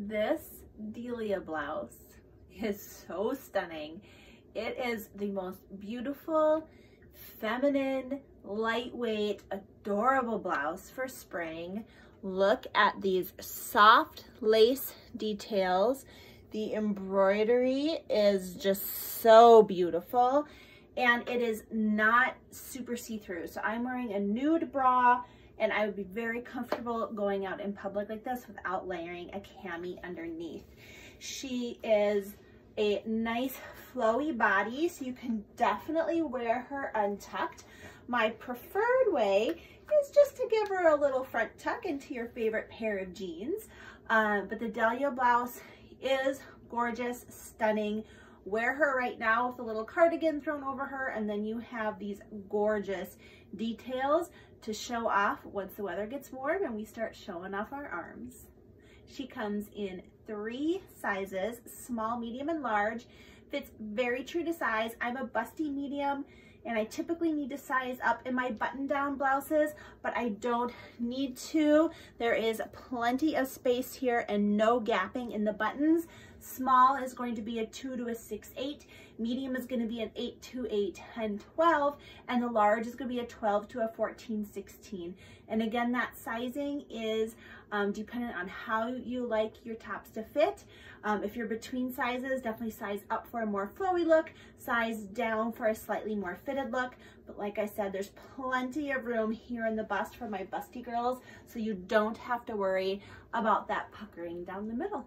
This Delia blouse is so stunning. It is the most beautiful, feminine, lightweight, adorable blouse for spring. Look at these soft lace details. The embroidery is just so beautiful and it is not super see-through. So I'm wearing a nude bra and I would be very comfortable going out in public like this without layering a cami underneath. She is a nice flowy body, so you can definitely wear her untucked. My preferred way is just to give her a little front tuck into your favorite pair of jeans. Um, but the Delia blouse is gorgeous, stunning. Wear her right now with a little cardigan thrown over her, and then you have these gorgeous details to show off once the weather gets warm and we start showing off our arms. She comes in three sizes, small, medium, and large. Fits very true to size. I'm a busty medium and I typically need to size up in my button down blouses, but I don't need to. There is plenty of space here and no gapping in the buttons. Small is going to be a 2 to a 6, 8. Medium is going to be an 8 to a 10, 12. And the large is going to be a 12 to a 14, 16. And again, that sizing is um, dependent on how you like your tops to fit. Um, if you're between sizes, definitely size up for a more flowy look, size down for a slightly more fitted look. But like I said, there's plenty of room here in the bust for my busty girls, so you don't have to worry about that puckering down the middle.